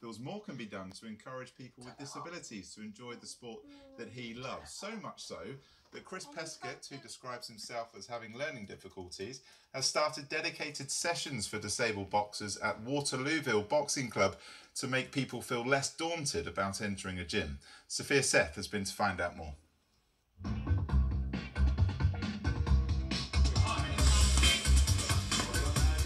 feels more can be done to encourage people with disabilities to enjoy the sport that he loves. So much so that Chris Peskett, who describes himself as having learning difficulties, has started dedicated sessions for disabled boxers at Waterlooville Boxing Club to make people feel less daunted about entering a gym. Sophia Seth has been to find out more.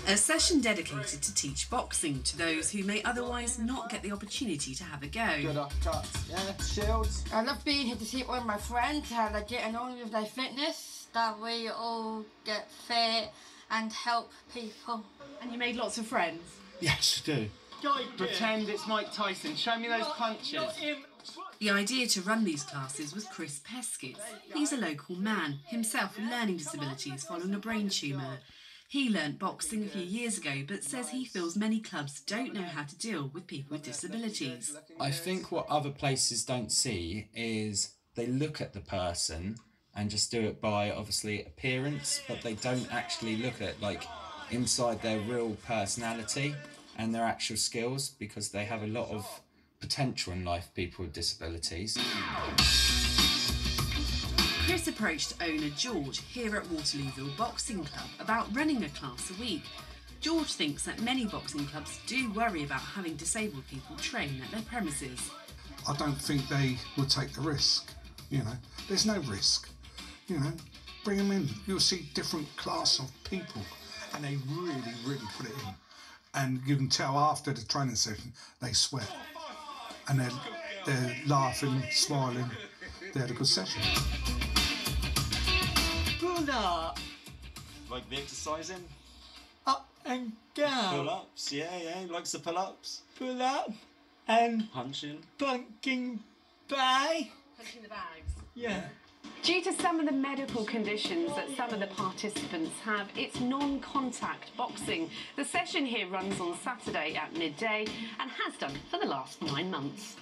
A session dedicated to teach boxing to those who may otherwise not get the opportunity to have a go. Good uppercuts, yeah, shields. I love being here to see all my friends how they're getting on with their fitness. That we all get fit and help people. And you made lots of friends? Yes, I do. Pretend it's Mike Tyson. Show me those punches. The idea to run these classes was Chris Peskett. He's a local man, himself with learning disabilities following a brain tumour. He learnt boxing a few years ago, but says he feels many clubs don't know how to deal with people with disabilities. I think what other places don't see is they look at the person and just do it by obviously appearance, but they don't actually look at like inside their real personality and their actual skills because they have a lot of potential in life, people with disabilities. Chris approached owner George here at Waterlooville Boxing Club about running a class a week. George thinks that many boxing clubs do worry about having disabled people train at their premises. I don't think they will take the risk. You know, there's no risk. You know, bring them in. You'll see different class of people, and they really, really put it in. And you can tell after the training session they sweat, and they're they're laughing, smiling. They had a good session. Pull Like the exercising? up and go. Pull ups, yeah, yeah. he Likes the pull ups. Pull up and Punching. bunking bag. Punching the bags. Yeah. Due to some of the medical conditions that some of the participants have, it's non contact boxing. The session here runs on Saturday at midday and has done for the last nine months.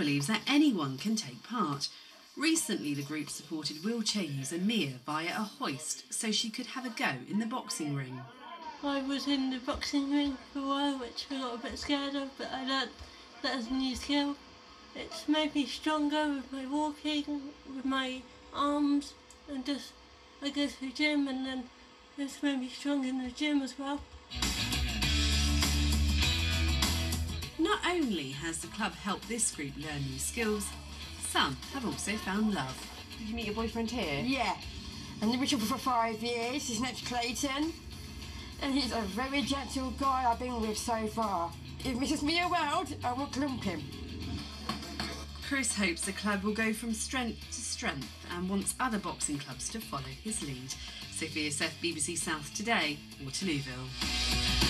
Believes that anyone can take part. Recently, the group supported wheelchair user Mia via a hoist so she could have a go in the boxing ring. I was in the boxing ring for a while, which I got a bit scared of, but I learnt that as a new skill. It's made me stronger with my walking, with my arms, and just I go to the gym, and then it's made me strong in the gym as well. Only has the club helped this group learn new skills, some have also found love. Did you meet your boyfriend here? Yeah. And we've been for five years. His name's Clayton. And he's a very gentle guy I've been with so far. If Mrs. Me around, I will clump him. Chris hopes the club will go from strength to strength and wants other boxing clubs to follow his lead. Sophia Seth, BBC South Today, Waterlooville.